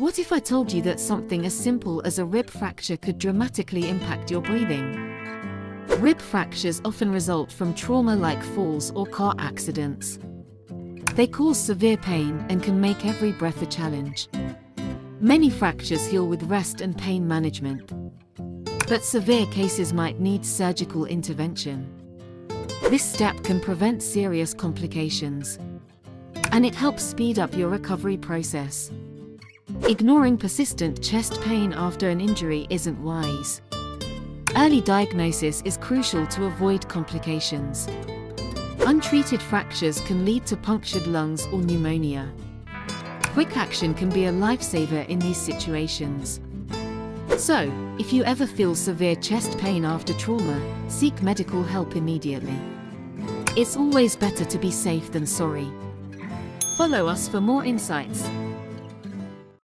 What if I told you that something as simple as a rib fracture could dramatically impact your breathing? Rib fractures often result from trauma like falls or car accidents. They cause severe pain and can make every breath a challenge. Many fractures heal with rest and pain management. But severe cases might need surgical intervention. This step can prevent serious complications. And it helps speed up your recovery process. Ignoring persistent chest pain after an injury isn't wise. Early diagnosis is crucial to avoid complications. Untreated fractures can lead to punctured lungs or pneumonia. Quick action can be a lifesaver in these situations. So, if you ever feel severe chest pain after trauma, seek medical help immediately. It's always better to be safe than sorry. Follow us for more insights.